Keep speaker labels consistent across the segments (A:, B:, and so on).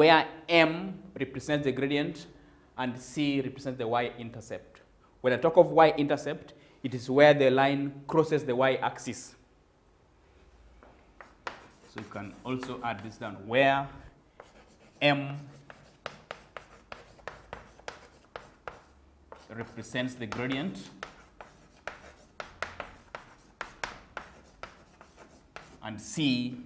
A: where m represents the gradient and c represents the y-intercept. When I talk of y-intercept, it is where the line crosses the y-axis. So you can also add this down, where m represents the gradient and C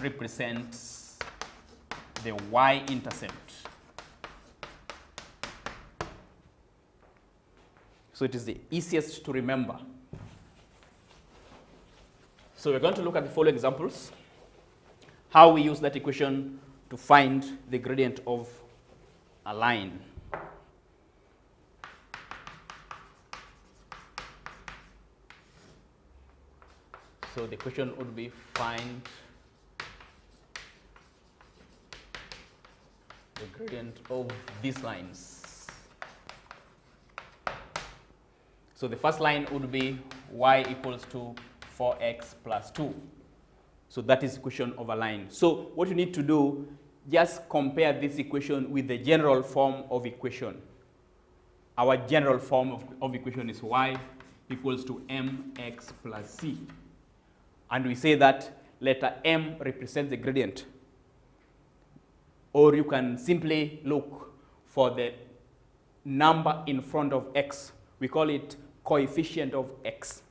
A: represents the y-intercept. So it is the easiest to remember. So we're going to look at the following examples, how we use that equation to find the gradient of a line. So the question would be find the gradient of these lines. So the first line would be y equals to 4x plus 2. So that is equation of a line. So what you need to do, just compare this equation with the general form of equation. Our general form of, of equation is y equals to mx plus c. And we say that letter m represents the gradient. Or you can simply look for the number in front of x. We call it coefficient of x.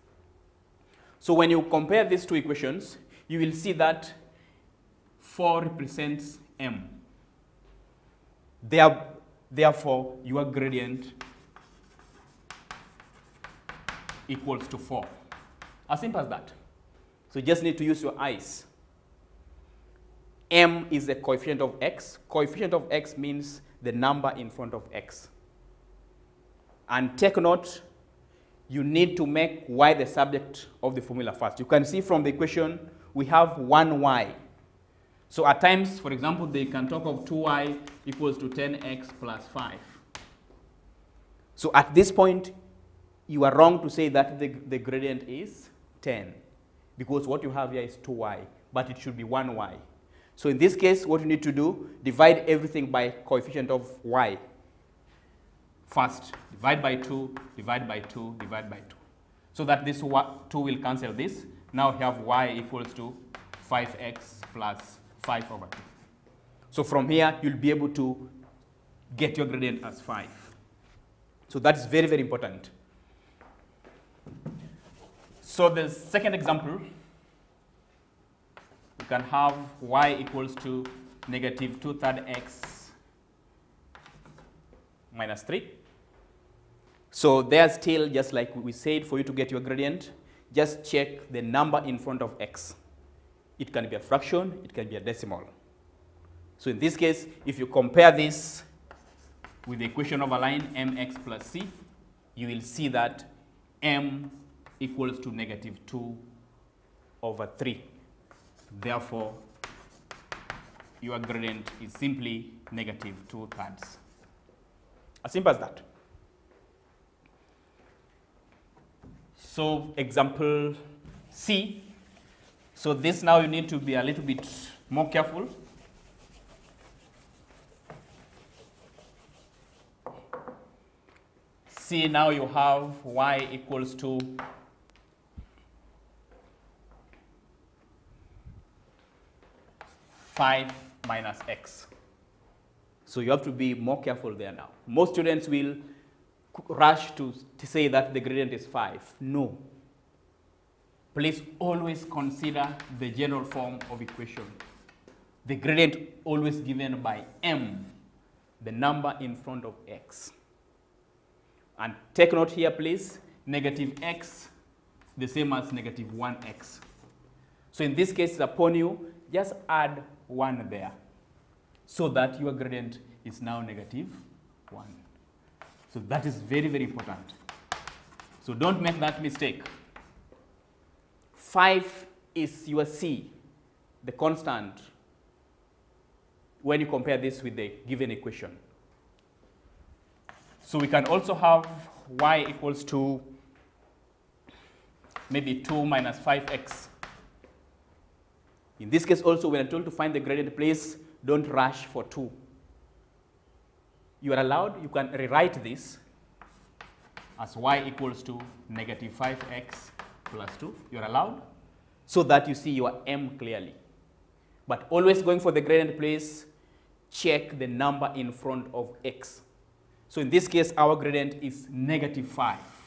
A: So when you compare these two equations, you will see that 4 represents m. Therefore, your gradient equals to 4. As simple as that. So you just need to use your eyes. M is the coefficient of x. Coefficient of x means the number in front of x. And take note, you need to make y the subject of the formula first. You can see from the equation, we have 1y. So at times, for example, they can talk of 2y equals to 10x plus 5. So at this point, you are wrong to say that the, the gradient is 10 because what you have here is 2y, but it should be 1y. So in this case, what you need to do, divide everything by coefficient of y. First, divide by 2, divide by 2, divide by 2. So that this 2 will cancel this. Now you have y equals to 5x plus 5 over 2. So from here, you'll be able to get your gradient as 5. So that is very, very important. So the second example, can have y equals to negative 2 third x minus 3. So there's still, just like we said, for you to get your gradient, just check the number in front of x. It can be a fraction, it can be a decimal. So in this case, if you compare this with the equation of a line mx plus c, you will see that m equals to negative 2 over 3. Therefore, your gradient is simply negative 2 thirds. As simple as that. So example C. So this now you need to be a little bit more careful. See now you have y equals to five minus x. So you have to be more careful there now. Most students will rush to, to say that the gradient is 5. No. Please always consider the general form of equation. The gradient always given by m, the number in front of x. And take note here, please, negative x, the same as negative 1x. So in this case, upon you, just add 1 there, so that your gradient is now negative 1. So that is very, very important. So don't make that mistake. 5 is your C, the constant, when you compare this with the given equation. So we can also have y equals to maybe 2 minus 5x In this case also, when I'm told to find the gradient, please don't rush for 2. You are allowed, you can rewrite this as y equals to negative 5x plus 2. You are allowed so that you see your m clearly. But always going for the gradient, please check the number in front of x. So in this case, our gradient is negative 5.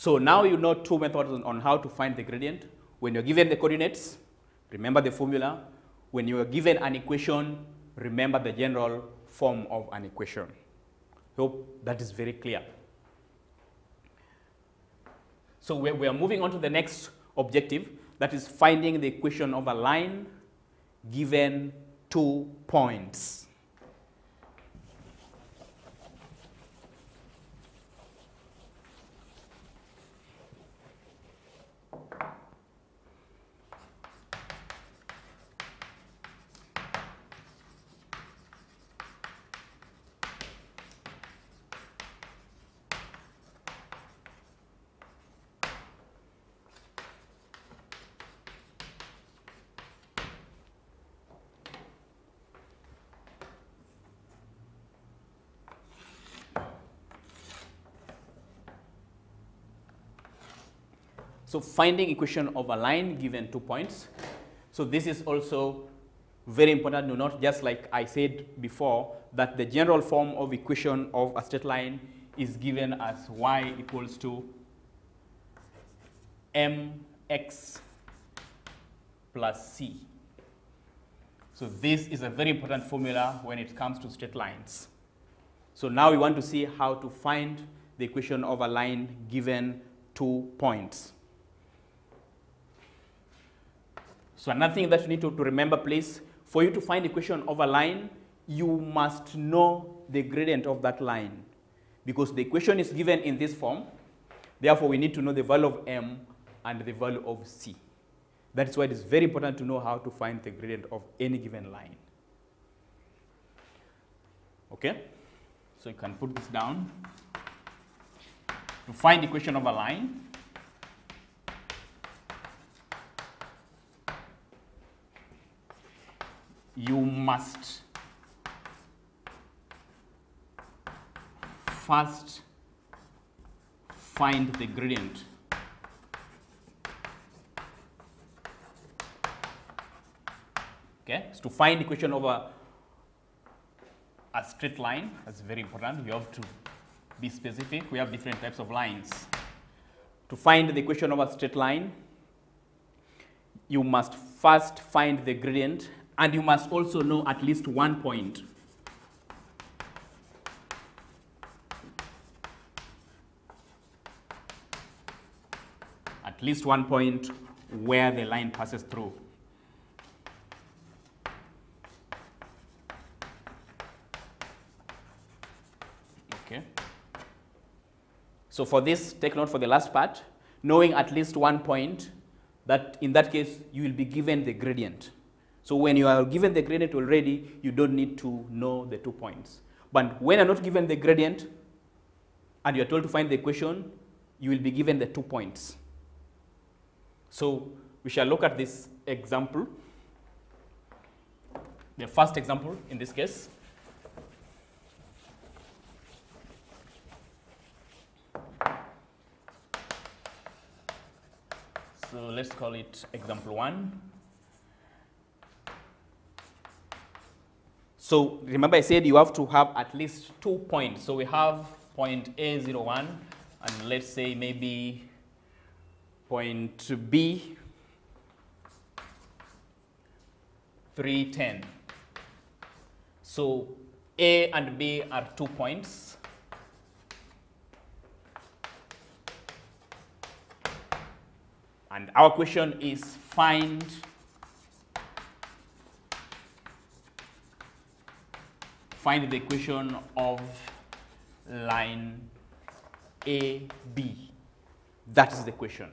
A: So now you know two methods on how to find the gradient. When you're given the coordinates, remember the formula. When you are given an equation, remember the general form of an equation. Hope that is very clear. So we are moving on to the next objective, that is finding the equation of a line given two points. So finding equation of a line given two points. So this is also very important to note, just like I said before, that the general form of equation of a straight line is given as y equals to mx plus c. So this is a very important formula when it comes to straight lines. So now we want to see how to find the equation of a line given two points. So another thing that you need to, to remember, please, for you to find equation of a line, you must know the gradient of that line. Because the equation is given in this form, therefore we need to know the value of m and the value of c. That is why it is very important to know how to find the gradient of any given line. Okay? So you can put this down. To find equation of a line, you must first find the gradient. Okay, so to find equation of a, a straight line, that's very important. You have to be specific. We have different types of lines. To find the equation of a straight line, you must first find the gradient and you must also know at least one point. At least one point where the line passes through. Okay. So for this, take note for the last part, knowing at least one point, that in that case, you will be given the gradient. So when you are given the gradient already, you don't need to know the two points. But when you're not given the gradient and you're told to find the equation, you will be given the two points. So we shall look at this example. The first example in this case. So let's call it example one. So remember I said you have to have at least two points. So we have point A01 and let's say maybe point B 310. So A and B are two points. And our question is find find the equation of line AB. That is the question.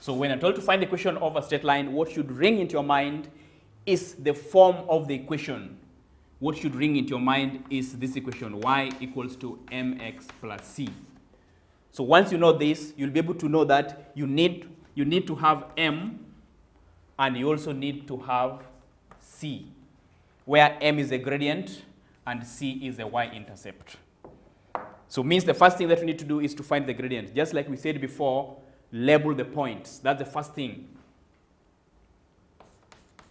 A: So when I'm told to find the equation of a straight line, what should ring into your mind is the form of the equation. what should ring into your mind is this equation, y equals to mx plus c. So once you know this, you'll be able to know that you need, you need to have m and you also need to have c, where m is a gradient and c is a y-intercept. So means the first thing that we need to do is to find the gradient. Just like we said before, label the points. That's the first thing.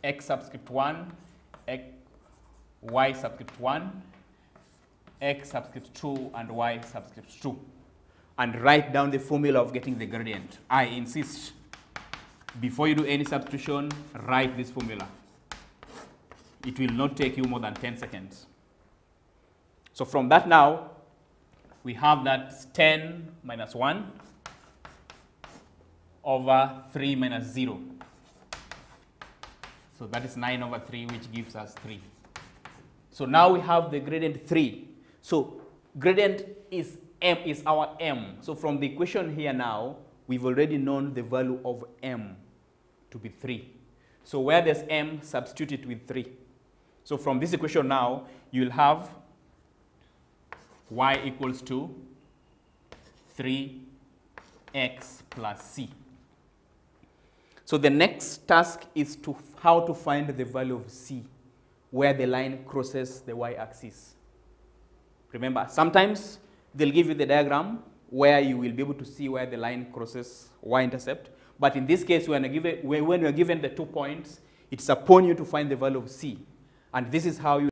A: x subscript 1, x, y subscript 1, x subscript 2, and y subscript 2. And write down the formula of getting the gradient. I insist, before you do any substitution, write this formula. It will not take you more than 10 seconds. So from that now, we have that 10 minus 1 over 3 minus 0. So that is 9 over 3, which gives us 3. So now we have the gradient 3. So gradient is m is our m. So from the equation here now, we've already known the value of m to be 3. So where there's m, substitute it with 3. So from this equation now, you'll have y equals to 3x plus c. So the next task is to how to find the value of c where the line crosses the y-axis. Remember, sometimes they'll give you the diagram where you will be able to see where the line crosses y-intercept. But in this case, when, you're given the two points, it's upon you to find the value of c. And this is how you